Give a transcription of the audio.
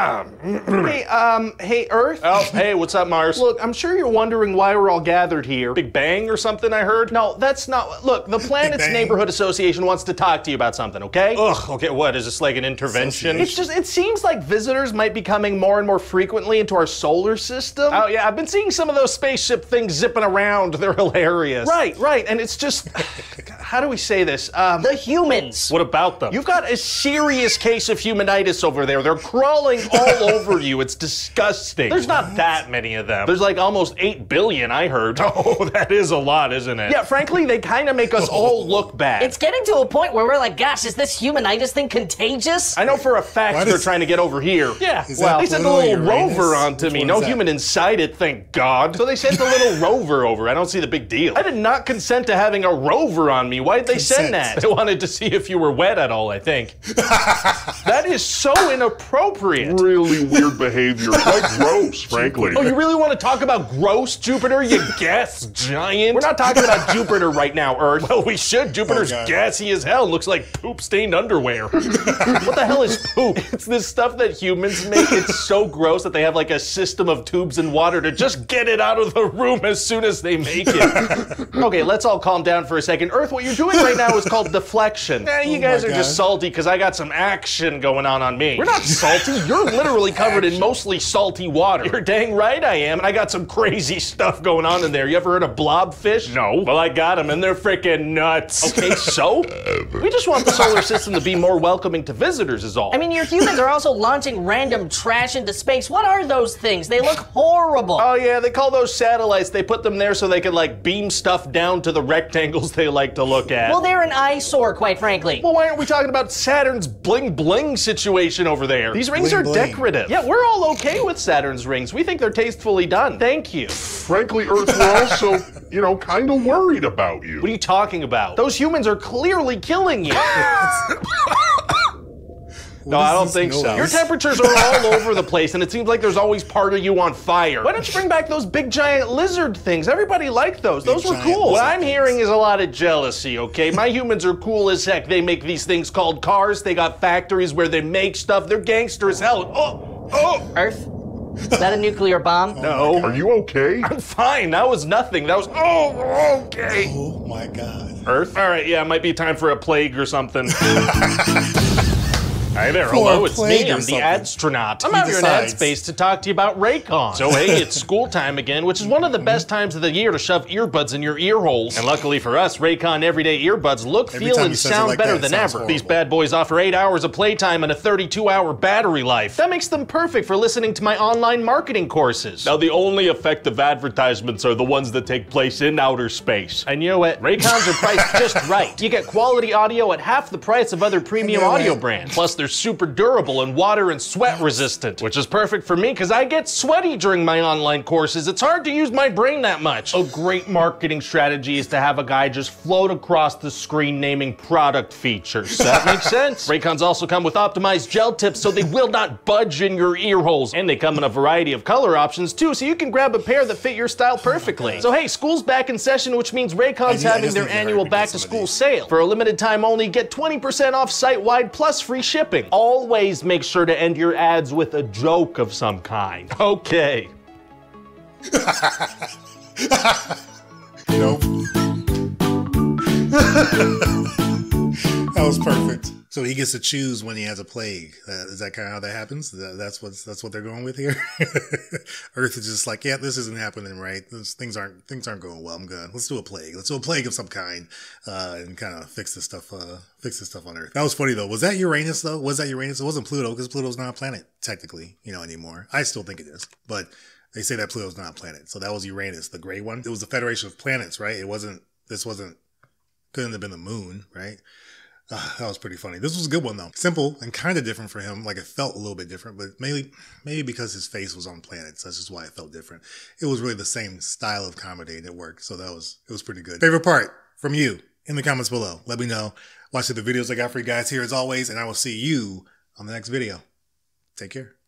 hey, um, hey, Earth. Oh, hey, what's up, Mars? Look, I'm sure you're wondering why we're all gathered here. Big Bang or something I heard? No, that's not. Look, the Planet's Neighborhood Association wants to talk to you about something, okay? Ugh, okay, what? Is this like an intervention? It's just, it seems like visitors might be coming more and more frequently into our solar system. Oh, yeah, I've been seeing some of those spaceship things zipping around. They're hilarious. right, right, and it's just, how do we say this? Um, The humans. What about them? You've got a serious case of humanitis over there. They're crawling all over you. It's disgusting. There's not that many of them. There's like almost 8 billion, I heard. Oh, that is a lot, isn't it? Yeah, frankly, they kind of make us all look bad. It's getting to a point where we're like, gosh, is this humanitis thing contagious? I know for a fact Why they're does- trying to get over here. Yeah, Is Well, that they sent a Pluto, little Uranus? rover onto Which me. No human inside it, thank God. So they sent a little rover over. I don't see the big deal. I did not consent to having a rover on me. Why did they send that? They wanted to see if you were wet at all, I think. That is so inappropriate. Really weird behavior. Quite gross, frankly. Oh, you really want to talk about gross Jupiter, you Gas giant. We're not talking about Jupiter right now, Earth. Well, we should. Jupiter's Oh, God. gassy as hell. Looks like poop stained underwear. What the hell is poop? It's this stuff that humans make. It's so gross that they have like a system of tubes and water to just get it out of the room as soon as they make it. okay, let's all calm down for a second. Earth, what you're doing right now is called deflection. Eh, you Oh guys my are just God. salty because I got some action going on on me. We're not salty. You're literally covered in mostly salty water. You're dang right I am, and I got some crazy stuff going on in there. You ever heard of blobfish? No. Well, I got them, and they're freaking nuts. Okay, so? We just want the solar system to be more welcoming to visitors, is all. I mean, your humans are also launching random trash into space. What are those things? They look horrible. Oh yeah, they call those satellites. They put them there so they can like beam stuff down to the rectangles they like to look at. well, they're an eyesore, quite frankly. Well, why aren't we talking about Saturn's bling bling situation over there? These rings Bling are bling. decorative. Yeah, we're all okay with Saturn's rings. We think they're tastefully done. Thank you. Frankly, Earth, we're also, you know, kind of worried about you. What are you talking about? Those humans are clearly killing you. What I don't this think so. Your temperatures are all over the place, and it seems like there's always part of you on fire. Why don't you bring back those big giant lizard things? Everybody liked those. those were cool. What I'm hearing is a lot of jealousy, okay? My humans are cool as heck. They make these things called cars. They got factories where they make stuff. They're gangster as hell. Oh, oh, Earth? Is that a nuclear bomb? no. Are you okay? I'm fine. That was nothing. That was, oh, okay. Oh my god. Earth? All right, yeah, it might be time for a plague or something. Hi there, hello, it's me. I'm the something. astronaut. I'm out here in ad space to talk to you about Raycon. So hey, it's school time again, which is one of the best times of the year to shove earbuds in your ear holes. And luckily for us, Raycon everyday earbuds look, Every feel, and he says it sound like better that, than ever. horrible. These bad boys offer 8 hours of playtime and a 32 hour battery life. That makes them perfect for listening to my online marketing courses. Now, the only effective advertisements are the ones that take place in outer space. And you know what? Raycons are priced just right. You get quality audio at half the price of other premium You audio what? brands. Plus, they're super durable and water and sweat resistant, which is perfect for me because I get sweaty during my online courses. It's hard to use my brain that much. A great marketing strategy is to have a guy just float across the screen naming product features. That makes sense. Raycons also come with optimized gel tips so they will not budge in your ear holes. And they come in a variety of color options too, so you can grab a pair that fit your style perfectly. So hey, school's back in session, which means Raycon's having their need to hurry annual back to school sale. For a limited time only, get 20% off site wide plus free shipping. Always make sure to end your ads with a joke of some kind. Okay. Nope. that was perfect. So he gets to choose when he has a plague. Uh, is that kind of how that happens? That, that's what's that's what they're going with here. Earth is just like, yeah, this isn't happening right. This, things aren't things aren't going well. I'm good. Let's do a plague. Let's do a plague of some kind, uh, and kind of fix this stuff. Uh, fix this stuff on Earth. That was funny though. Was that Uranus though? Was that Uranus? It wasn't Pluto because Pluto's not a planet technically, you know, anymore. I still think it is, but they say that Pluto's not a planet. So that was Uranus, the gray one. It was the Federation of Planets, right? It wasn't. This wasn't. Couldn't have been the moon, right? Ah, that was pretty funny. This was a good one though. Simple and kind of different for him. Like it felt a little bit different, but maybe maybe because his face was on planets, that's just why it felt different. It was really the same style of comedy and it worked. So that was it was pretty good. Favorite part from you in the comments below. Let me know. Watch the videos I got for you guys here as always, and I will see you on the next video. Take care.